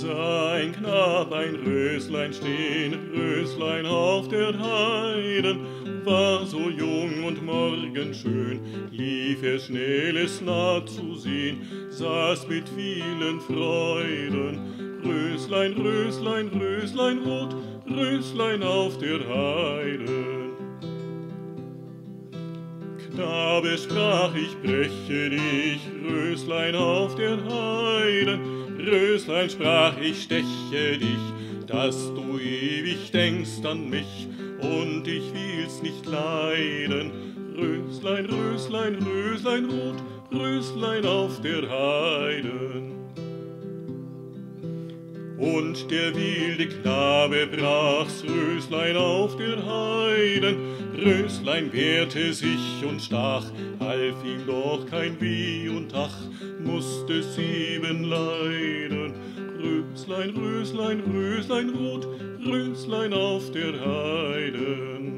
sah ein Knab ein Röslein stehen, Röslein auf der Heiden, war so jung und morgenschön, lief er schnell es nah zu sehen, saß mit vielen Freuden. Röslein, Röslein, Röslein rot, Röslein auf der Heiden. Knabe sprach, ich breche dich, Röslein auf der Heiden, Röslein sprach, ich steche dich, dass du ewig denkst an mich, und ich will's nicht leiden. Röslein, Röslein, Röslein rot, Röslein auf der Heiden. Und der wilde Knabe brach's Röslein auf der Heiden, Röslein wehrte sich und stach, half ihm doch kein Weh und ach, musste sieben leiden. Röslein, Röslein, Röslein rot, Röslein auf der Heiden.